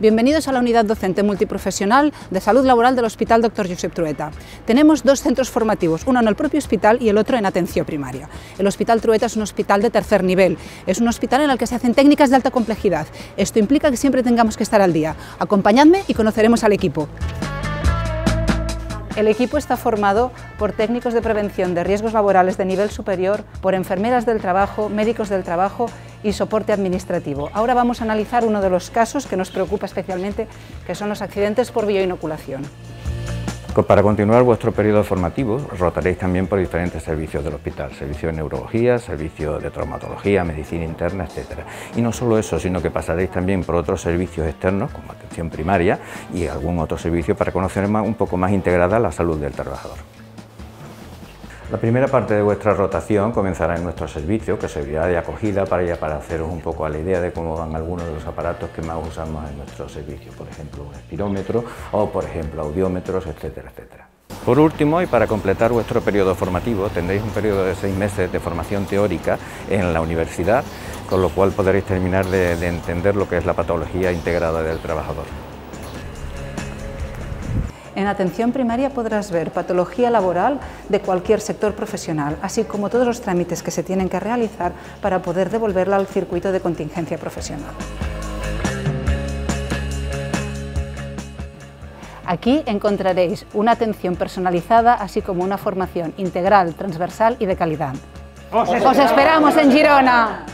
Bienvenidos a la unidad docente multiprofesional de salud laboral del Hospital Dr. Josep Trueta. Tenemos dos centros formativos, uno en el propio hospital y el otro en atención primaria. El Hospital Trueta es un hospital de tercer nivel, es un hospital en el que se hacen técnicas de alta complejidad. Esto implica que siempre tengamos que estar al día. Acompañadme y conoceremos al equipo. El equipo está formado por técnicos de prevención de riesgos laborales de nivel superior, por enfermeras del trabajo, médicos del trabajo y soporte administrativo. Ahora vamos a analizar uno de los casos que nos preocupa especialmente, que son los accidentes por bioinoculación. Para continuar vuestro periodo formativo, rotaréis también por diferentes servicios del hospital, servicio de neurología, servicio de traumatología, medicina interna, etc. Y no solo eso, sino que pasaréis también por otros servicios externos, como atención primaria y algún otro servicio para conocer un poco más integrada la salud del trabajador. La primera parte de vuestra rotación comenzará en nuestro servicio, que servirá de acogida para, ya para haceros un poco a la idea de cómo van algunos de los aparatos que más usamos en nuestro servicio, por ejemplo un espirómetro o por ejemplo audiómetros, etcétera, etcétera. Por último, y para completar vuestro periodo formativo, tendréis un periodo de seis meses de formación teórica en la universidad, con lo cual podréis terminar de, de entender lo que es la patología integrada del trabajador. En atención primaria podrás ver patología laboral de cualquier sector profesional, así como todos los trámites que se tienen que realizar para poder devolverla al circuito de contingencia profesional. Aquí encontraréis una atención personalizada, así como una formación integral, transversal y de calidad. ¡Os esperamos en Girona!